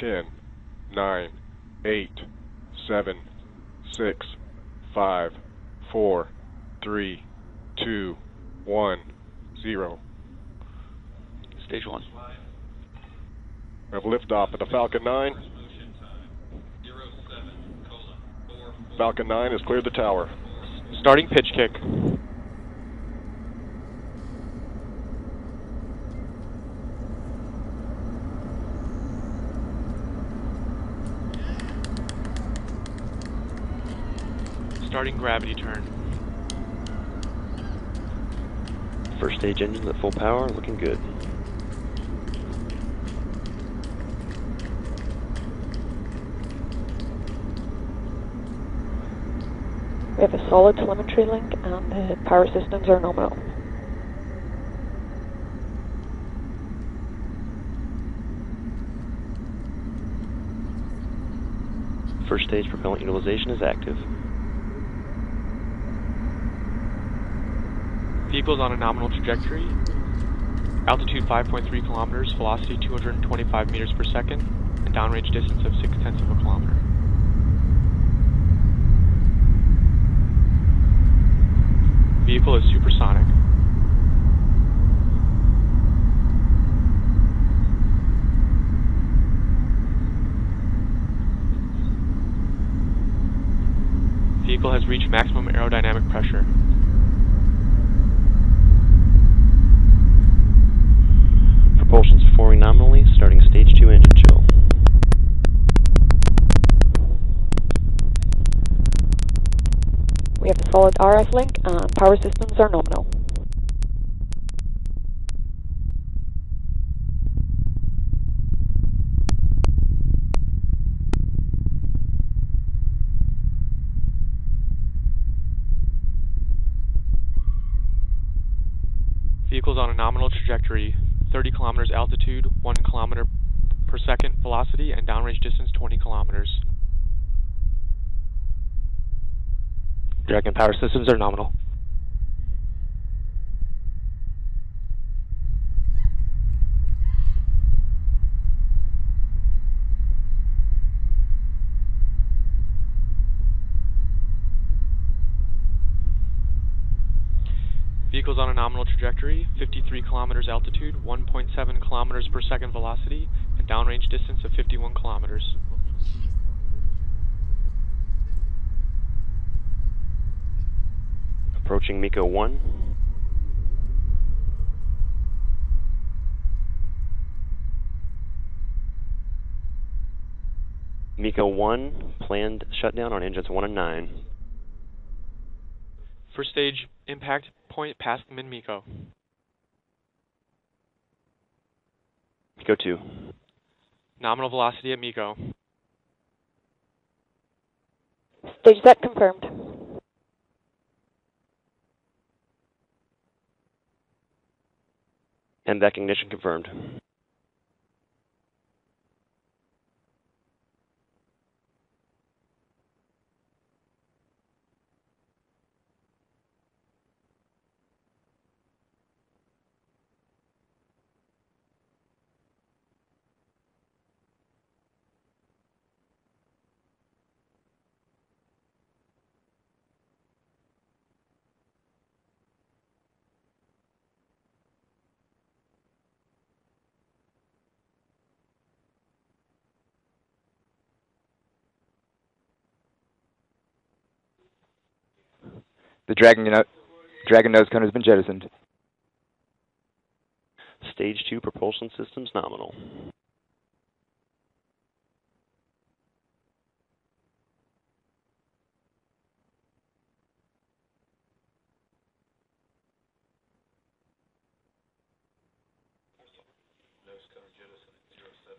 10, 9, 8, 7, 6, 5, 4, 3, 2, 1, 0. Stage one. We have liftoff at the Falcon 9. Falcon 9 has cleared the tower. Starting pitch kick. Starting gravity turn. First stage engines at full power, looking good. We have a solid telemetry link and the power systems are nominal. First stage propellant utilization is active. Vehicles on a nominal trajectory. Altitude 5.3 kilometers, velocity 225 meters per second, and downrange distance of 6 tenths of a kilometer. Vehicle is supersonic. Vehicle has reached maximum aerodynamic pressure. Propulsion's performing nominally, starting stage 2 engine chill. We have a solid RF link and power systems are nominal. Vehicles on a nominal trajectory, 30 kilometers altitude, 1 kilometer per second velocity, and downrange distance 20 kilometers. Dragon power systems are nominal. Vehicles on a nominal trajectory, 53 kilometers altitude, 1.7 kilometers per second velocity, and downrange distance of 51 kilometers. Approaching MECO 1. MECO 1, planned shutdown on engines 1 and 9. First stage impact point past Minmico. MECO 2. Nominal velocity at MECO. Stage set confirmed. And that ignition confirmed. The Dragon, no- Dragon nose cone has been jettisoned. Stage 2 propulsion systems nominal.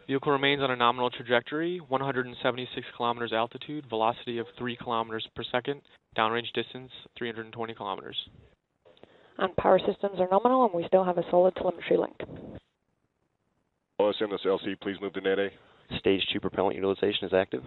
Vehicle remains on a nominal trajectory, 176 kilometers altitude, velocity of 3 kilometers per second, downrange distance 320 kilometers. And power systems are nominal and we still have a solid telemetry link. OSM, this LC, please move to net A. Stage 2 propellant utilization is active.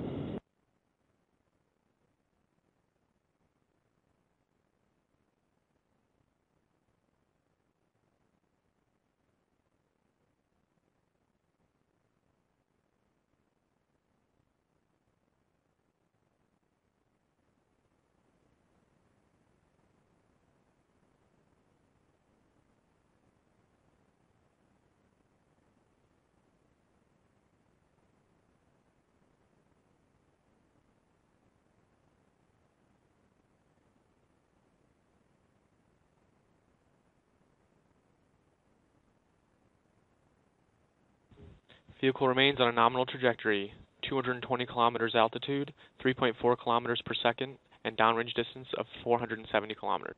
Vehicle remains on a nominal trajectory, 220 kilometers altitude, 3.4 kilometers per second, and downrange distance of 470 kilometers.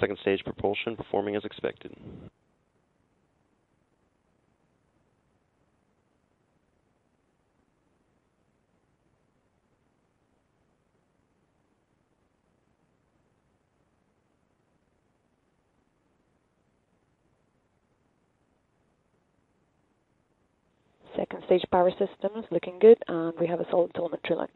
Second stage propulsion performing as expected. Second stage power systems looking good, and we have a solid telemetry link.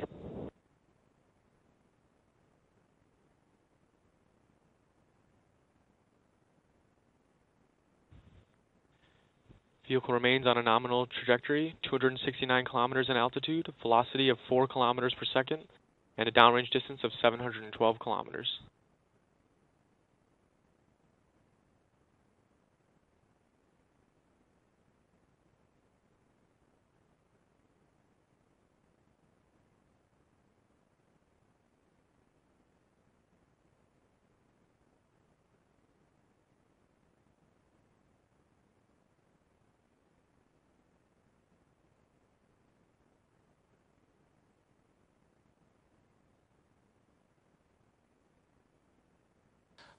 Vehicle remains on a nominal trajectory, 269 kilometers in altitude, velocity of 4 kilometers per second, and a downrange distance of 712 kilometers.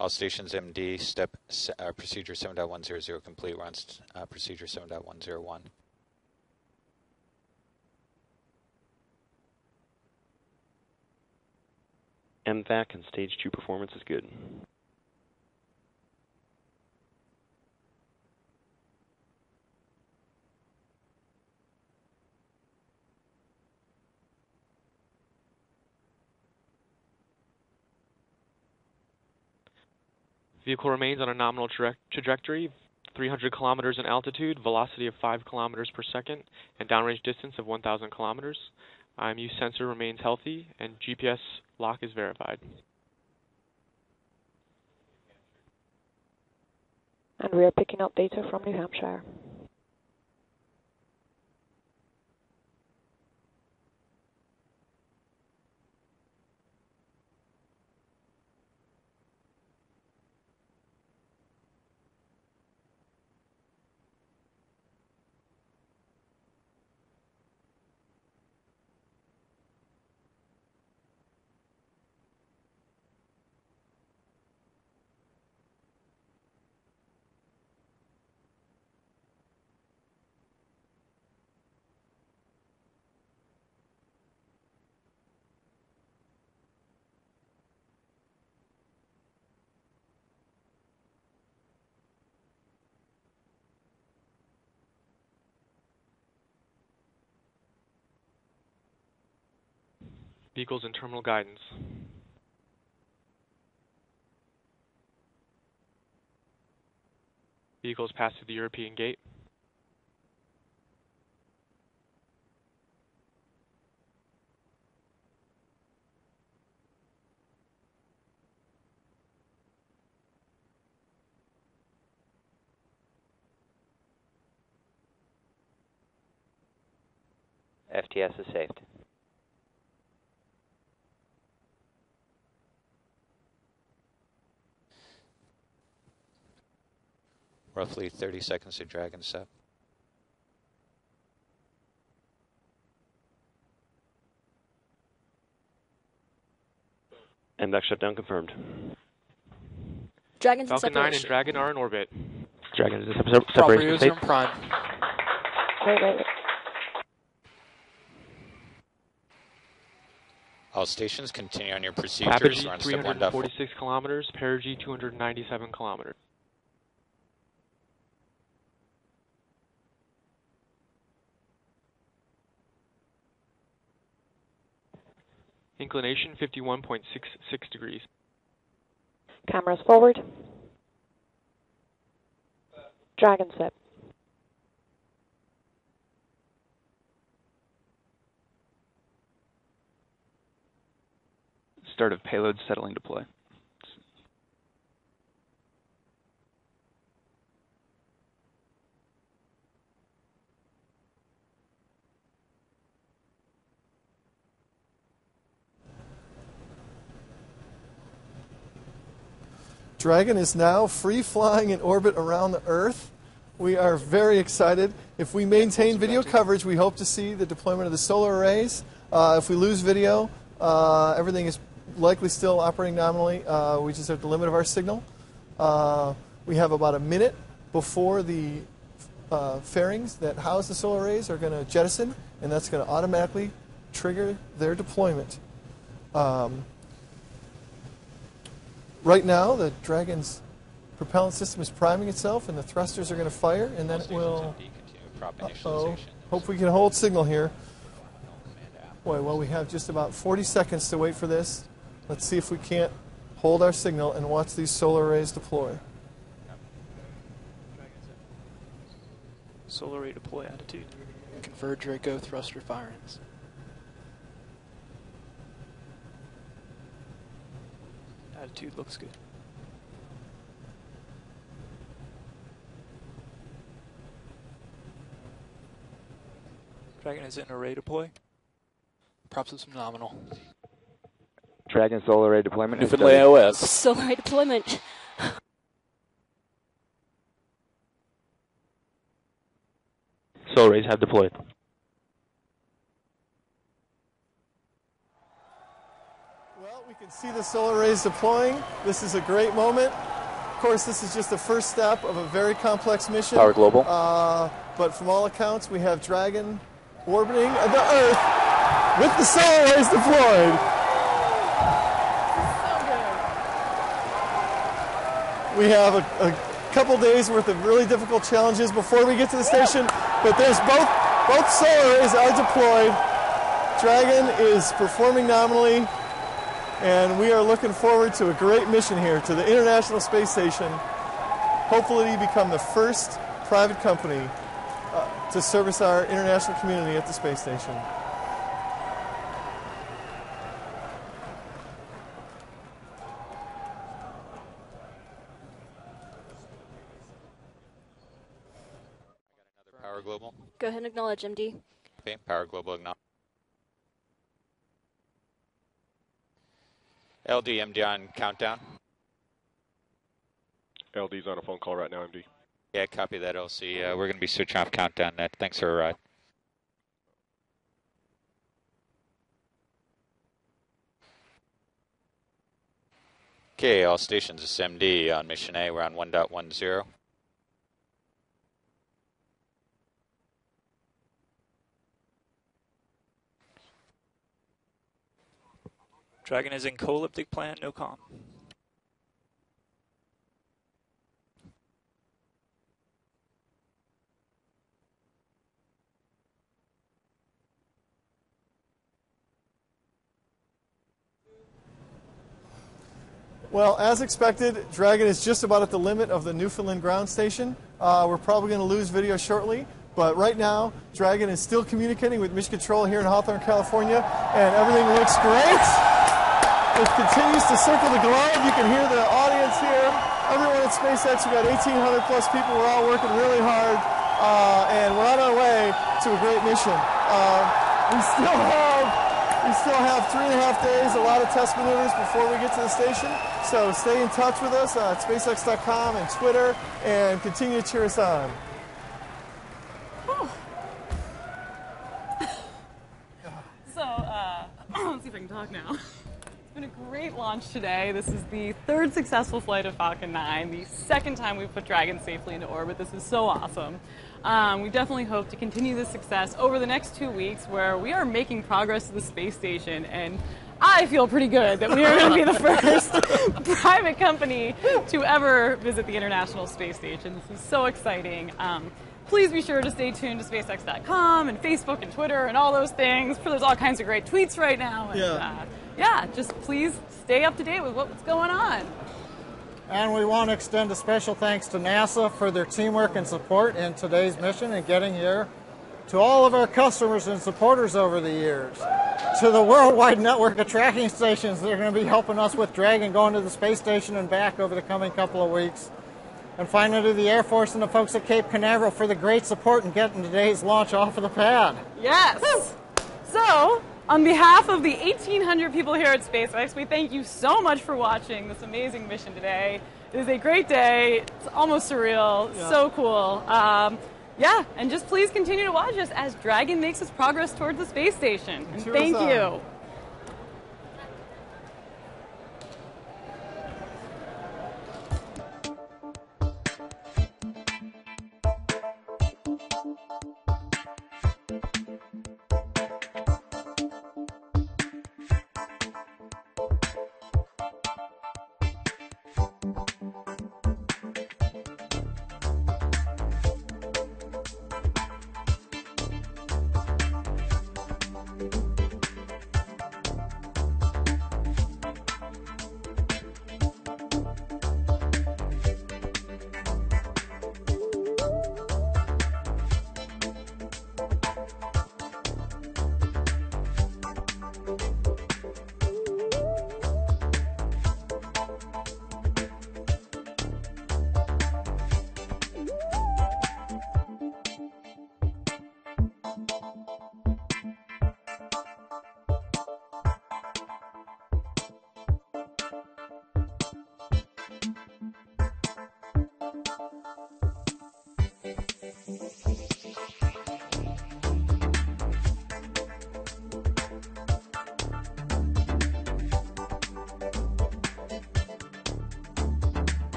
All stations MD, step uh, procedure 7.100 complete. We're on uh, procedure 7.101. MVAC and stage 2 performance is good. Vehicle remains on a nominal tra trajectory, 300 kilometers in altitude, velocity of 5 kilometers per second, and downrange distance of 1,000 kilometers. IMU sensor remains healthy, and GPS lock is verified. And we are picking up data from New Hampshire. Vehicles and terminal guidance. Vehicles pass through the European gate. FTS is saved. Roughly 30 seconds to Dragon SEP. MVAC shutdown confirmed. Dragon's Falcon in 9 and. Dragon are in orbit. Dragon is a sep- Proper separation user state. in prime. Wait, wait, wait. All stations continue on your procedures. Apogee We're on step 1.4. 346 kilometers, perigee 297 kilometers. Inclination 51.66 degrees. Cameras forward. Dragon sep. Start of payload settling deploy. Dragon is now free flying in orbit around the Earth. We are very excited. If we maintain video coverage, we hope to see the deployment of the solar arrays. Uh, if we lose video, uh, everything is likely still operating nominally. Uh, we just have the limit of our signal. Uh, we have about a minute before the uh, fairings that house the solar arrays are going to jettison, and that's going to automatically trigger their deployment. Um, right now, the Dragon's propellant system is priming itself, and the thrusters are going to fire, and then it will. Uh-oh. Hope we can hold signal here. Boy, well, we have just about 40 seconds to wait for this. Let's see if we can't hold our signal and watch these solar arrays deploy. Solar array deploy attitude. Convert Draco thruster firings. Attitude looks good. Dragon is in array deploy. Props system nominal. Dragon solar array deployment. is Newfoundland started. OS. Solar array deployment. Solar arrays have deployed. Well, we can see the solar arrays deploying. This is a great moment. Of course, this is just the first step of a very complex mission. Power global. Uh, but from all accounts, we have Dragon orbiting the Earth with the solar arrays deployed. We have a, a couple days worth of really difficult challenges before we get to the station, but there's both both solar arrays are deployed. Dragon is performing nominally, and we are looking forward to a great mission here to the International Space Station. Hopefully, become the first private company uh, to service our international community at the space station. Power global. Go ahead and acknowledge, MD. Okay, power global acknowledge. LD, MD on countdown. LD's on a phone call right now, MD. Yeah, copy that, LC. Uh, we're going to be switching off countdown net. Thanks for a ride. Okay, all stations, this MD on mission A. We're on 1.10. Dragon is in co-elliptic plant, no com. Well, as expected, Dragon is just about at the limit of the Newfoundland ground station. Uh, we're probably going to lose video shortly, but right now, Dragon is still communicating with Mission Control here in Hawthorne, California, and everything looks great. It continues to circle the globe. You can hear the audience here. Everyone at SpaceX, we've got 1,800 plus people. We're all working really hard, uh, and we're on our way to a great mission. Uh, we still have we still have three and a half days, a lot of test maneuvers before we get to the station. So stay in touch with us at SpaceX.com and Twitter, and continue to cheer us on. So, uh, let's see if I can talk now. It's been a great launch today. This is the third successful flight of Falcon 9, the second time we've put Dragon safely into orbit. This is so awesome. Um, we definitely hope to continue this success over the next two weeks where we are making progress to the space station and I feel pretty good that we are going to be the first private company to ever visit the International Space Station. This is so exciting. Um, please be sure to stay tuned to SpaceX.com and Facebook and Twitter and all those things. There's all kinds of great tweets right now. And, Yeah. Uh, yeah, just please stay up to date with what's going on. And we want to extend a special thanks to NASA for their teamwork and support in today's mission and getting here. To all of our customers and supporters over the years. To the worldwide network of tracking stations that are going to be helping us with Dragon going to the space station and back over the coming couple of weeks. And finally to the Air Force and the folks at Cape Canaveral for the great support in getting today's launch off of the pad. Yes. So, on behalf of the 1,800 people here at SpaceX, we thank you so much for watching this amazing mission today. It was a great day. It's almost surreal. Yeah. So cool. Um, yeah, and just please continue to watch us as Dragon makes its progress towards the space station. And us thank on. you.